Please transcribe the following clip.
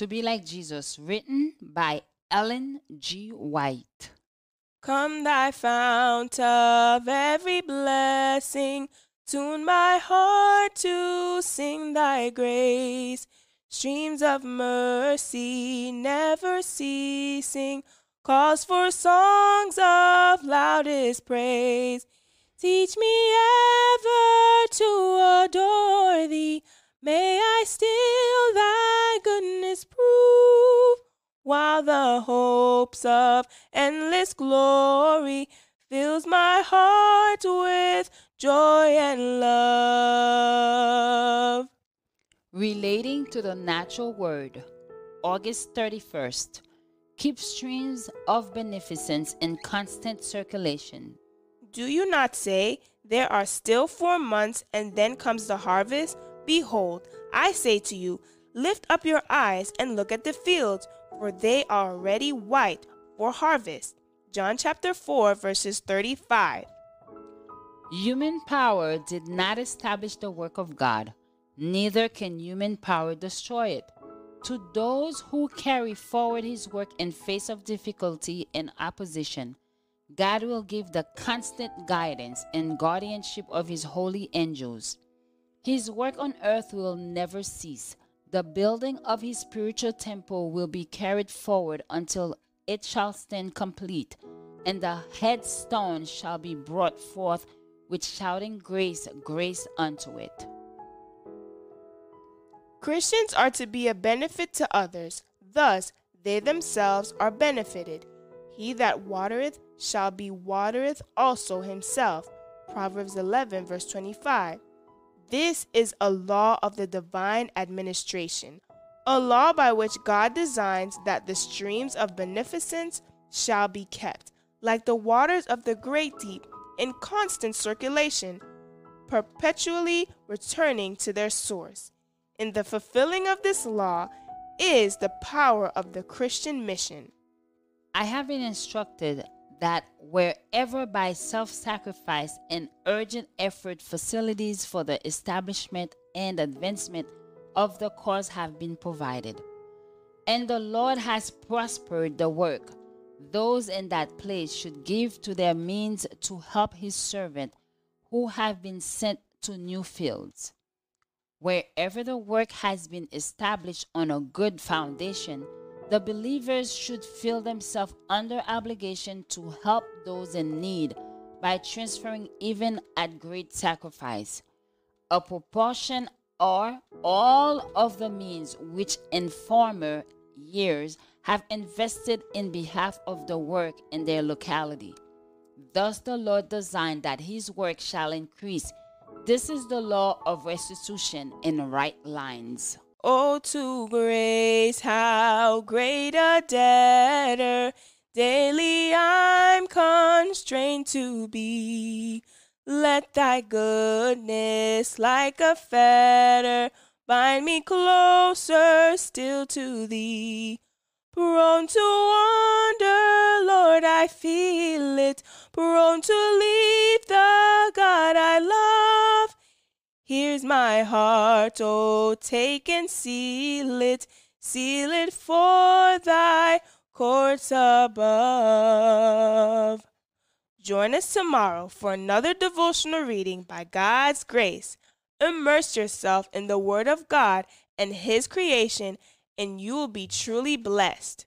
to be like Jesus, written by Ellen G. White. Come, thy fount of every blessing, tune my heart to sing thy grace. Streams of mercy never ceasing, calls for songs of loudest praise. Teach me ever to adore thee. May I still thy while the hopes of endless glory fills my heart with joy and love. Relating to the natural word, August 31st. Keep streams of beneficence in constant circulation. Do you not say, There are still four months, and then comes the harvest? Behold, I say to you, Lift up your eyes and look at the fields, for they are already white for harvest. John chapter 4, verses 35. Human power did not establish the work of God, neither can human power destroy it. To those who carry forward his work in face of difficulty and opposition, God will give the constant guidance and guardianship of his holy angels. His work on earth will never cease. The building of his spiritual temple will be carried forward until it shall stand complete, and the headstone shall be brought forth with shouting grace, grace unto it. Christians are to be a benefit to others, thus they themselves are benefited. He that watereth shall be watereth also himself. Proverbs 11, verse 25. This is a law of the divine administration, a law by which God designs that the streams of beneficence shall be kept, like the waters of the great deep, in constant circulation, perpetually returning to their source. In the fulfilling of this law is the power of the Christian mission. I have been instructed that wherever by self sacrifice and urgent effort facilities for the establishment and advancement of the cause have been provided, and the Lord has prospered the work, those in that place should give to their means to help his servant who have been sent to new fields. Wherever the work has been established on a good foundation, the believers should feel themselves under obligation to help those in need by transferring even at great sacrifice a proportion or all of the means which in former years have invested in behalf of the work in their locality. Thus the Lord designed that his work shall increase. This is the law of restitution in right lines. Oh, to grace, how great a debtor daily I'm constrained to be. Let thy goodness, like a fetter, bind me closer still to thee. Prone to wander, Lord, I feel it. Prone to leave the God I love. Here's my heart, oh, take and seal it, seal it for thy courts above. Join us tomorrow for another devotional reading by God's grace. Immerse yourself in the Word of God and His creation, and you will be truly blessed.